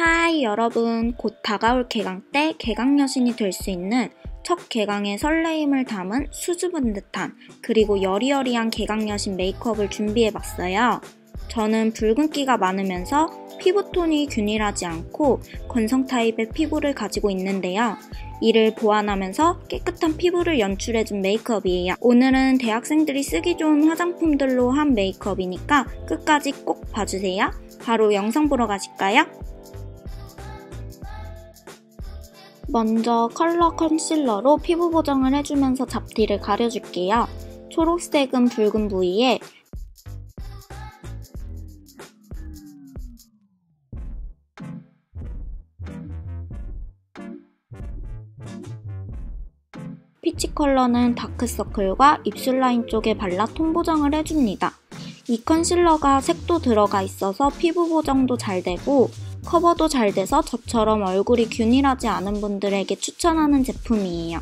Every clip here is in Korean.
Hi 여러분 곧 다가올 개강 때 개강 여신이 될 수 있는 첫 개강의 설레임을 담은 수줍은 듯한 그리고 여리여리한 개강 여신 메이크업을 준비해봤어요. 저는 붉은기가 많으면서 피부톤이 균일하지 않고 건성 타입의 피부를 가지고 있는데요. 이를 보완하면서 깨끗한 피부를 연출해준 메이크업이에요. 오늘은 대학생들이 쓰기 좋은 화장품들로 한 메이크업이니까 끝까지 꼭 봐주세요. 바로 영상 보러 가실까요? 먼저 컬러 컨실러로 피부 보정을 해주면서 잡티를 가려줄게요. 초록색은 붉은 부위에 peach 컬러는 다크서클과 입술 라인 쪽에 발라 톤 보정을 해줍니다. 이 컨실러가 색도 들어가 있어서 피부 보정도 잘 되고 커버도 잘 돼서 저처럼 얼굴이 균일하지 않은 분들에게 추천하는 제품이에요.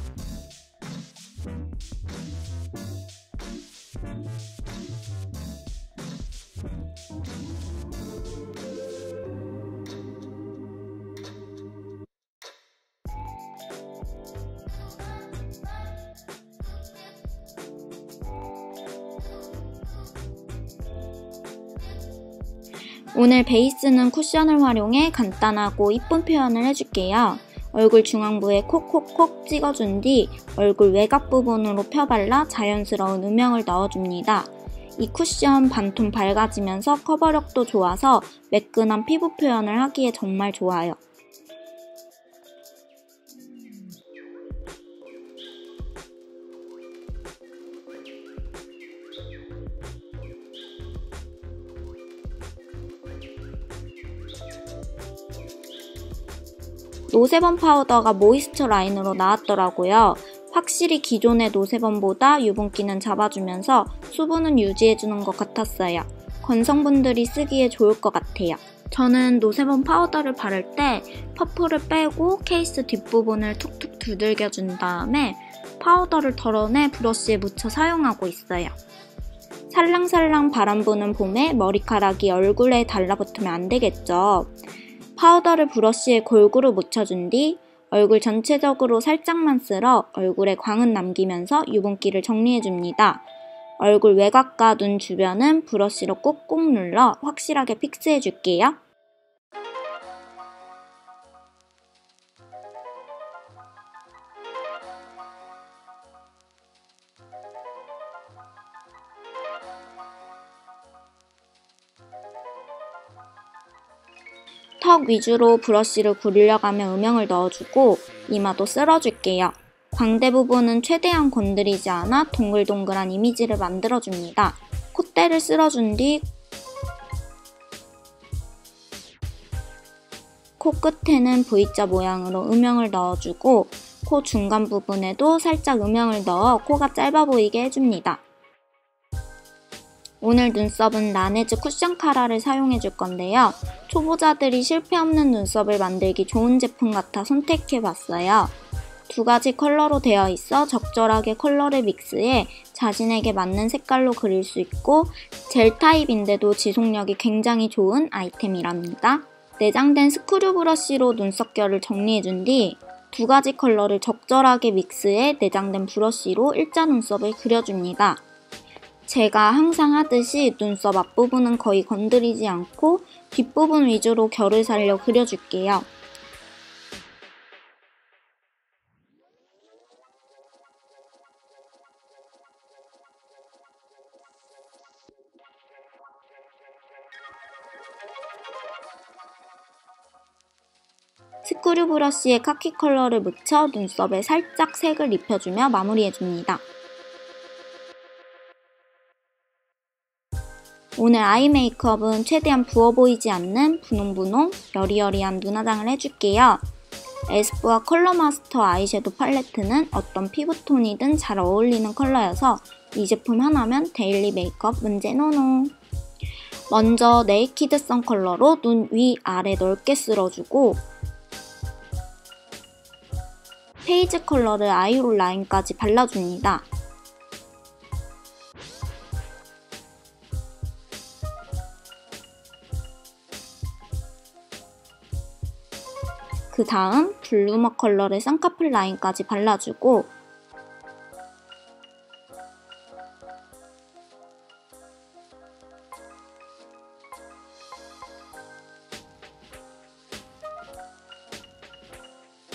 오늘 베이스는 쿠션을 활용해 간단하고 이쁜 표현을 해줄게요. 얼굴 중앙부에 콕콕콕 찍어준 뒤 얼굴 외곽 부분으로 펴발라 자연스러운 음영을 넣어줍니다. 이 쿠션 반톤 밝아지면서 커버력도 좋아서 매끈한 피부 표현을 하기에 정말 좋아요. 노세범 파우더가 moisture 라인으로 나왔더라고요. 확실히 기존의 노세범보다 유분기는 잡아주면서 수분은 유지해주는 것 같았어요. 건성분들이 쓰기에 좋을 것 같아요. 저는 노세범 파우더를 바를 때 퍼프를 빼고 케이스 뒷부분을 툭툭 두들겨준 다음에 파우더를 덜어내 브러쉬에 묻혀 사용하고 있어요. 살랑살랑 바람 부는 봄에 머리카락이 얼굴에 달라붙으면 안 되겠죠. 파우더를 브러쉬에 골고루 묻혀준 뒤 얼굴 전체적으로 살짝만 쓸어 얼굴에 광은 남기면서 유분기를 정리해줍니다. 얼굴 외곽과 눈 주변은 브러쉬로 꾹꾹 눌러 확실하게 픽스해줄게요. 턱 위주로 브러쉬를 굴려가며 음영을 넣어주고 이마도 쓸어줄게요. 광대 부분은 최대한 건드리지 않아 동글동글한 이미지를 만들어줍니다. 콧대를 쓸어준 뒤 코끝에는 V자 모양으로 음영을 넣어주고 코 중간 부분에도 살짝 음영을 넣어 코가 짧아 보이게 해줍니다. 오늘 눈썹은 라네즈 쿠션 카라를 사용해 줄 건데요. 초보자들이 실패 없는 눈썹을 만들기 좋은 제품 같아 선택해 봤어요. 두 가지 컬러로 되어 있어 적절하게 컬러를 믹스해 자신에게 맞는 색깔로 그릴 수 있고 젤 타입인데도 지속력이 굉장히 좋은 아이템이랍니다. 내장된 스크류 브러쉬로 눈썹결을 정리해준 뒤 두 가지 컬러를 적절하게 믹스해 내장된 브러쉬로 일자 눈썹을 그려줍니다. 제가 항상 하듯이 눈썹 앞부분은 거의 건드리지 않고 뒷부분 위주로 결을 살려 그려줄게요. 스크류 브러쉬에 카키 컬러를 묻혀 눈썹에 살짝 색을 입혀주며 마무리해줍니다. 오늘 아이 메이크업은 최대한 부어 보이지 않는 분홍분홍 여리여리한 눈화장을 해줄게요. 에스쁘아 컬러 마스터 아이섀도 팔레트는 어떤 피부톤이든 잘 어울리는 컬러여서 이 제품 하나면 daily 메이크업 문제 no no. 먼저 naked sun 컬러로 눈 위 아래 넓게 쓸어주고 페이지 컬러를 eye hole 라인까지 발라줍니다. 그 다음 블루머 컬러를 쌍꺼풀 라인까지 발라주고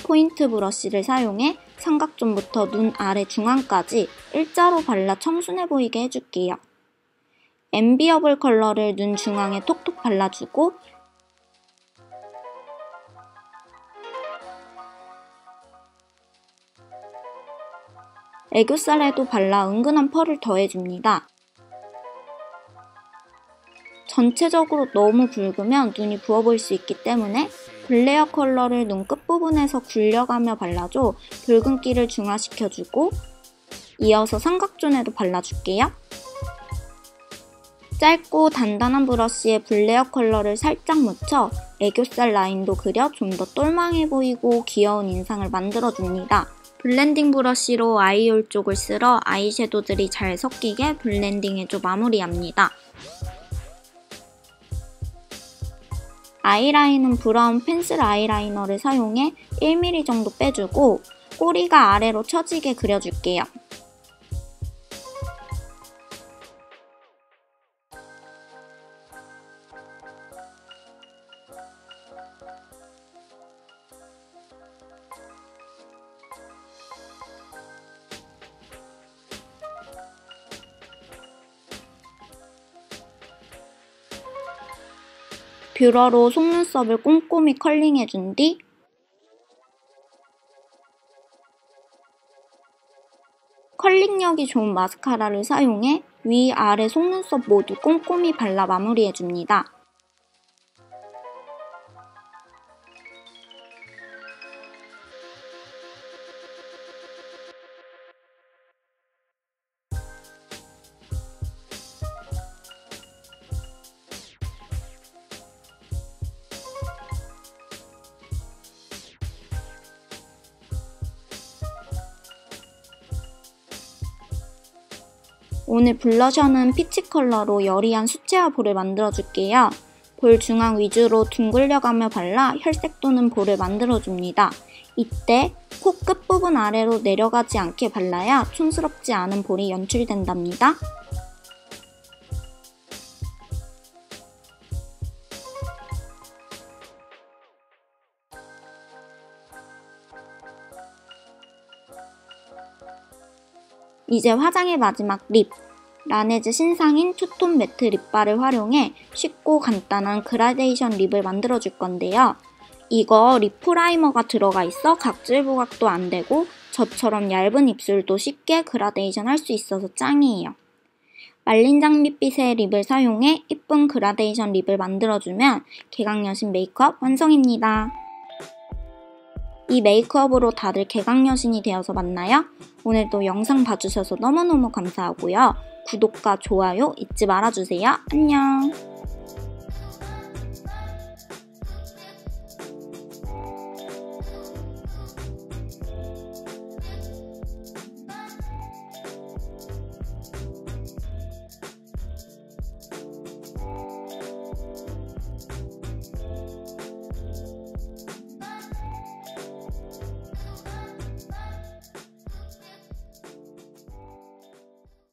포인트 브러쉬를 사용해 삼각존부터 눈 아래 중앙까지 일자로 발라 청순해 보이게 해줄게요. enviable 컬러를 눈 중앙에 톡톡 발라주고 애교살에도 발라 은근한 펄을 더해줍니다. 전체적으로 너무 붉으면 눈이 부어 보일 수 있기 때문에 블레어 컬러를 눈 끝부분에서 굴려가며 발라줘 붉은기를 중화시켜주고 이어서 삼각존에도 발라줄게요. 짧고 단단한 브러쉬에 블레어 컬러를 살짝 묻혀 애교살 라인도 그려 좀 더 똘망해 보이고 귀여운 인상을 만들어줍니다. blending 브러쉬로 eye hole 쪽을 쓸어 아이섀도들이 잘 섞이게 blending해줘 마무리합니다. 아이라인은 브라운 펜슬 아이라이너를 사용해 1mm 정도 빼주고 꼬리가 아래로 처지게 그려줄게요. 뷰러로 속눈썹을 꼼꼼히 컬링해준 뒤 컬링력이 좋은 마스카라를 사용해 위, 아래 속눈썹 모두 꼼꼼히 발라 마무리해줍니다. 오늘 블러셔는 피치 컬러로 여리한 수채화 볼을 만들어줄게요. 볼 중앙 위주로 둥글려가며 발라 혈색 도는 볼을 만들어줍니다. 이때 코 끝부분 아래로 내려가지 않게 발라야 촌스럽지 않은 볼이 연출된답니다. 이제 화장의 마지막 lip! 라네즈 신상인 two-tone matte lip bar를 활용해 쉽고 간단한 그라데이션 lip을 만들어줄 건데요. 이거 lip primer가 들어가 있어 각질 부각도 안 되고 저처럼 얇은 입술도 쉽게 그라데이션 할 수 있어서 짱이에요. 말린 장밋빛의 lip을 사용해 이쁜 그라데이션 lip을 만들어주면 개강여신 메이크업 완성입니다. 이 메이크업으로 다들 개강여신이 되어서 만나요? 오늘도 영상 봐주셔서 너무너무 감사하고요. 구독과 좋아요 잊지 말아주세요. 안녕!